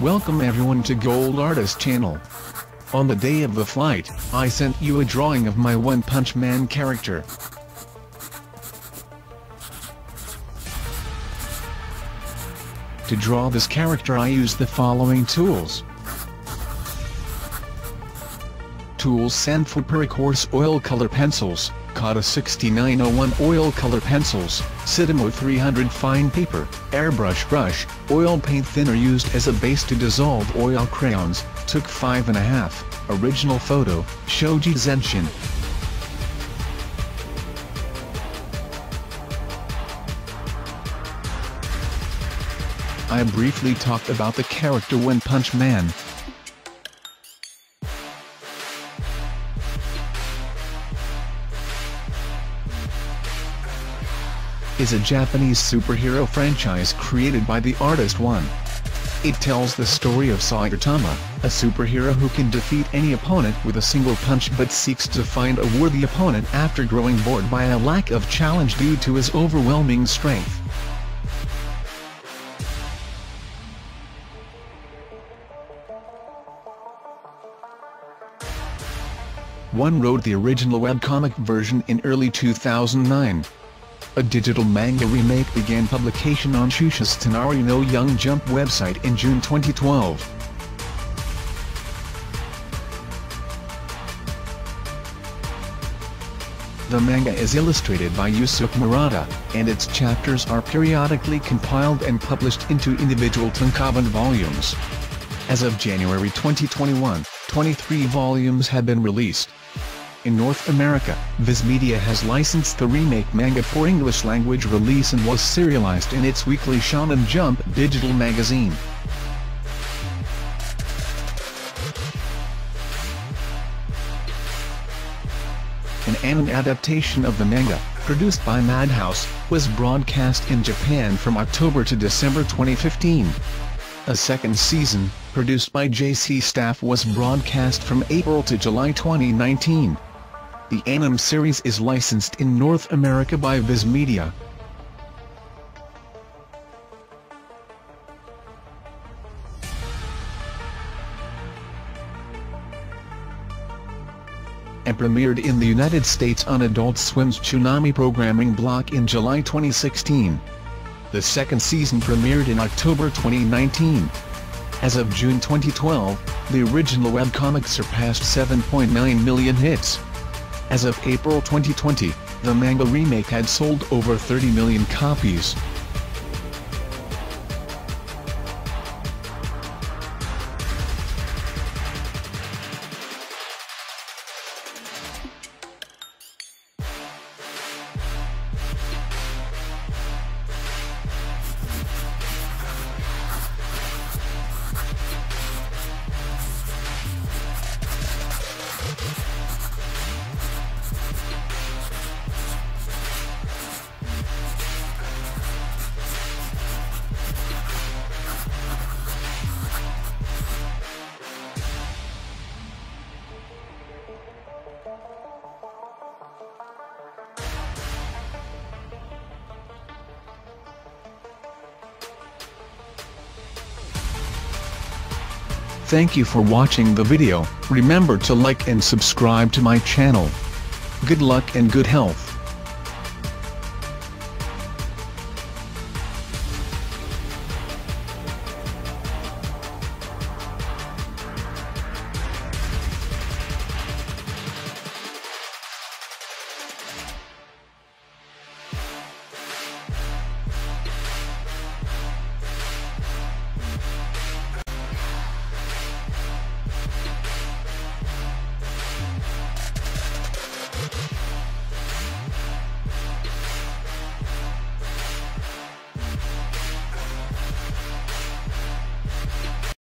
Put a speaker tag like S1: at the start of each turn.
S1: Welcome everyone to Gold Artist channel. On the day of the flight, I sent you a drawing of my One Punch Man character. To draw this character I used the following tools. Tools Sanfilippo Coarse Oil Color Pencils, Kata 6901 Oil Color Pencils, Citamo 300 Fine Paper, Airbrush Brush, Oil Paint Thinner used as a base to dissolve oil crayons, took 5.5, Original Photo, Shoji Zenshin. I briefly talked about the character One Punch Man. Is a Japanese superhero franchise created by the artist One. It tells the story of Saitama, a superhero who can defeat any opponent with a single punch but seeks to find a worthy opponent after growing bored by a lack of challenge due to his overwhelming strength. One wrote the original webcomic version in early 2009. A digital manga remake began publication on Shueisha's Tonari no Young Jump website in June 2012. The manga is illustrated by Yusuke Murata, and its chapters are periodically compiled and published into individual tankobon volumes. As of January 2021, 23 volumes have been released. In North America, Viz Media has licensed the remake manga for English language release and was serialized in its weekly Shonen Jump digital magazine. An anime adaptation of the manga, produced by Madhouse, was broadcast in Japan from October to December 2015. A second season, produced by JC Staff was broadcast from April to July 2019. The anime series is licensed in North America by Viz Media. and premiered in the United States on Adult Swim's Toonami programming block in July 2016. The second season premiered in October 2019. As of June 2012, the original webcomic surpassed 7.9 million hits. As of April 2020, the manga remake had sold over 30 million copies. Thank you for watching the video, remember to like and subscribe to my channel. Good luck and good health.